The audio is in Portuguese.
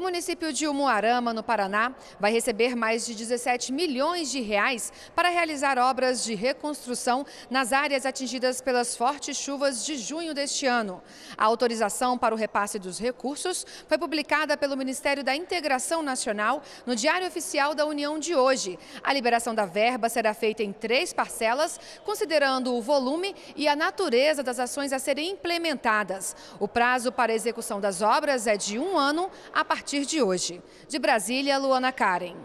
município de Umuarama, no Paraná, vai receber mais de 17 milhões de reais para realizar obras de reconstrução nas áreas atingidas pelas fortes chuvas de junho deste ano. A autorização para o repasse dos recursos foi publicada pelo Ministério da Integração Nacional no Diário Oficial da União de hoje. A liberação da verba será feita em três parcelas, considerando o volume e a natureza das ações a serem implementadas. O prazo para a execução das obras é de um ano a partir de hoje. De Brasília, Luana Karen.